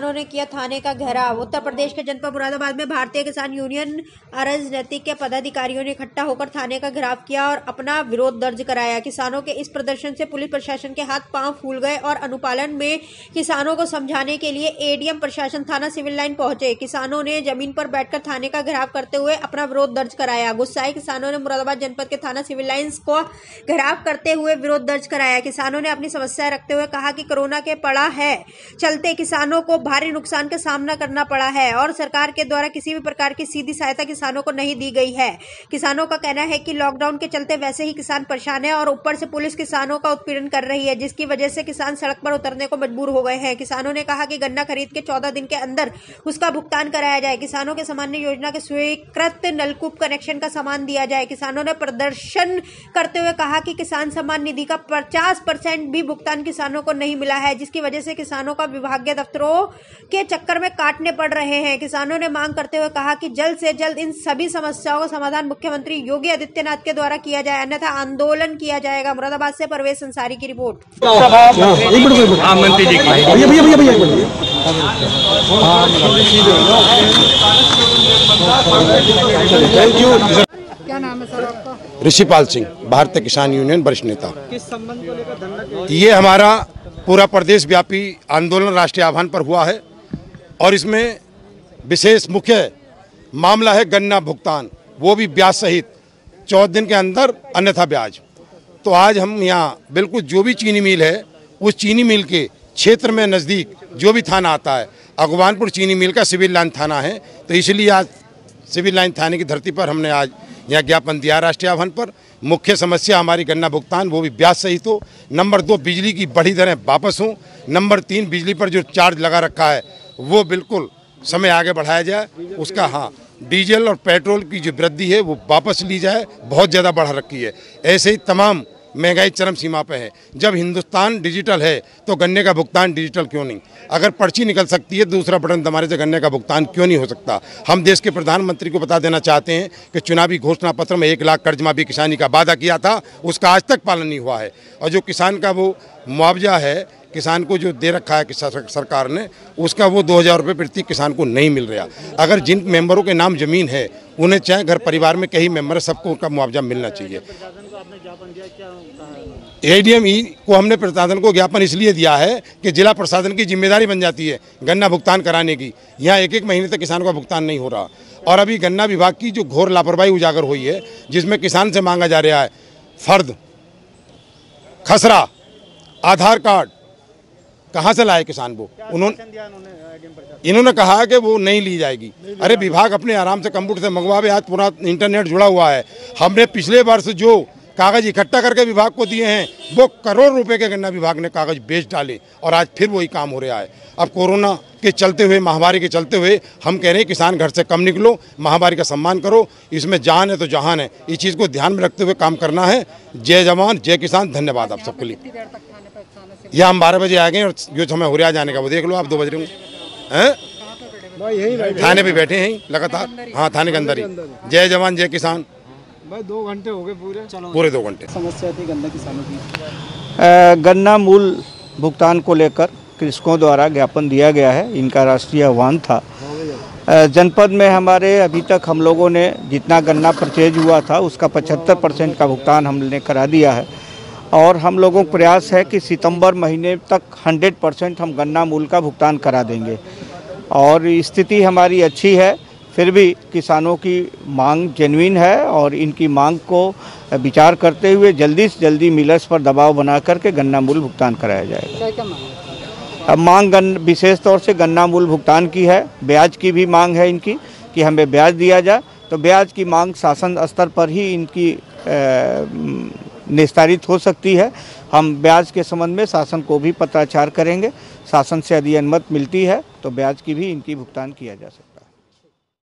किसानों ने किया थाने का घेराव। उत्तर प्रदेश के जनपद मुरादाबाद में भारतीय किसान यूनियन राजनीतिक के पदाधिकारियों ने इकट्ठा होकर थाने का घेराव किया और अपना विरोध दर्ज कराया। किसानों के इस प्रदर्शन से पुलिस प्रशासन के हाथ पाँव फूल गए और अनुपालन में किसानों को समझाने के लिए एडीएम प्रशासन थाना सिविल लाइन पहुँचे। किसानों ने ज़मीन पर बैठकर थाने का घेराव करते हुए अपना विरोध दर्ज कराया। गुस्साए किसानों ने मुरादाबाद जनपद के थाना सिविल लाइन को घेराव करते हुए विरोध दर्ज कराया। किसानों ने अपनी समस्या रखते हुए कहा कि कोरोना के पड़ा है, चलते किसानों को भारी नुकसान का सामना करना पड़ा है और सरकार के द्वारा किसी भी प्रकार की सीधी सहायता किसानों को नहीं दी गई है। किसानों का कहना है कि लॉकडाउन के चलते वैसे ही किसान परेशान है और ऊपर से पुलिस किसानों का उत्पीड़न कर रही है, जिसकी वजह से किसान सड़क पर उतरने को मजबूर हो गए हैं। किसानों ने कहा कि गन्ना खरीद के चौदह दिन के अंदर उसका भुगतान कराया जाए। किसानों के सामान्य योजना के स्वीकृत नलकूप कनेक्शन का सामान दिया जाए। किसानों ने प्रदर्शन करते हुए कहा कि किसान सम्मान निधि का पचास परसेंट भी भुगतान किसानों को नहीं मिला है, जिसकी वजह से किसानों का विभागीय दफ्तरों के चक्कर में काटने पड़ रहे हैं। किसानों ने मांग करते हुए कहा कि जल्द से जल्द इन सभी समस्याओं का समाधान मुख्यमंत्री योगी आदित्यनाथ के द्वारा किया जाए अन्यथा आंदोलन किया जाएगा। मुरादाबाद से परवेश अंसारी की रिपोर्ट। हाँ क्या नाम है सर आपका? ऋषिपाल सिंह भारतीय किसान यूनियन वरिष्ठ नेता। किस संबंध को लेकर धरना ये हमारा पूरा प्रदेश व्यापी आंदोलन, राष्ट्रीय आह्वान पर हुआ है और इसमें विशेष मुख्य मामला है गन्ना भुगतान। वो भी ब्याज सहित चौदह दिन के अंदर, अन्यथा ब्याज। तो आज हम यहाँ बिल्कुल जो भी चीनी मिल है, उस चीनी मिल के क्षेत्र में नज़दीक जो भी थाना आता है अगवानपुर चीनी मिल का सिविल लाइन थाना है तो इसलिए आज सिविल लाइन थाने की धरती पर हमने आज यहाँ ज्ञापन दिया राष्ट्रीय आह्वान पर। मुख्य समस्या हमारी गन्ना भुगतान, वो भी ब्याज सहित हो। नंबर दो, बिजली की बढ़ी दरें वापस हों। नंबर तीन, बिजली पर जो चार्ज लगा रखा है, वो बिल्कुल समय आगे बढ़ाया जाए। उसका हाँ डीजल और पेट्रोल की जो वृद्धि है, वो वापस ली जाए, बहुत ज़्यादा बढ़ा रखी है। ऐसे ही तमाम महँगाई चरम सीमा पर है। जब हिंदुस्तान डिजिटल है तो गन्ने का भुगतान डिजिटल क्यों नहीं? अगर पर्ची निकल सकती है, दूसरा बटन दबाने से गन्ने का भुगतान क्यों नहीं हो सकता? हम देश के प्रधानमंत्री को बता देना चाहते हैं कि चुनावी घोषणा पत्र में एक लाख कर्ज माफ़ी किसानी का वादा किया था, उसका आज तक पालन नहीं हुआ है। और जो किसान का वो मुआवजा है किसान को जो दे रखा है सरकार ने, उसका वो दो हज़ार रुपये प्रति किसान को नहीं मिल रहा। अगर जिन मेंबरों के नाम ज़मीन है, उन्हें चाहे घर परिवार में कई मेंबर है, सबको उनका मुआवजा मिलना चाहिए। एडीएम ई को हमने प्रशासन को ज्ञापन इसलिए दिया है कि जिला प्रशासन की ज़िम्मेदारी बन जाती है गन्ना भुगतान कराने की। यहाँ एक एक महीने तक किसानों का भुगतान नहीं हो रहा। और अभी गन्ना विभाग की जो घोर लापरवाही उजागर हुई है, जिसमें किसान से मांगा जा रहा है, फर्द, खसरा, आधार कार्ड कहाँ से लाए किसान वो? उन्होंने इन्होंने कहा कि वो नहीं ली जाएगी। नहीं अरे विभाग अपने आराम से कंप्यूटर से मंगवावे आज पूरा इंटरनेट जुड़ा हुआ है। हमने पिछले वर्ष जो कागज़ इकट्ठा करके विभाग को दिए हैं वो करोड़ रुपए के गन्ना विभाग ने कागज़ बेच डाले और आज फिर वही काम हो रहा है। अब कोरोना के चलते हुए महामारी के चलते हुए हम कह रहे हैं किसान घर से कम निकलो महामारी का सम्मान करो इसमें जान है तो जहान है। इस चीज़ को ध्यान में रखते हुए काम करना है। जय जवान जय किसान धन्यवाद आप सबके लिए। या हम बारह बजे आ गए और जो समय हो रहा जाने का वो देख लो आप दो बज रहे हो? हैं। थाने पे बैठे हैं लगातार। हाँ थाने के अंदर ही। जय जवान जय किसान। भाई दो घंटे हो गए पूरे। चलो। पूरे दो घंटे। समस्या थी गन्ना किसानों की। गन्ना मूल भुगतान को लेकर कृषकों द्वारा ज्ञापन दिया गया है। इनका राष्ट्रीय आह्वान था। जनपद में हमारे अभी तक हम लोगों ने जितना गन्ना परचेज हुआ था उसका 75 परसेंट का भुगतान हमने करा दिया है। और हम लोगों का प्रयास है कि सितंबर महीने तक 100 परसेंट हम गन्ना मूल का भुगतान करा देंगे। और स्थिति हमारी अच्छी है फिर भी किसानों की मांग जेनविन है और इनकी मांग को विचार करते हुए जल्दी से जल्दी मिलर्स पर दबाव बना करके गन्ना मूल भुगतान कराया जाएगा। अब मांग गन विशेष तौर से गन्ना मूल भुगतान की है ब्याज की भी मांग है इनकी कि हमें ब्याज दिया जाए। तो ब्याज की मांग शासन स्तर पर ही इनकी अ, निस्तारित हो सकती है। हम ब्याज के संबंध में शासन को भी पत्राचार करेंगे। शासन से यदि अनुमत मिलती है तो ब्याज की भी इनकी भुगतान किया जा सकता है।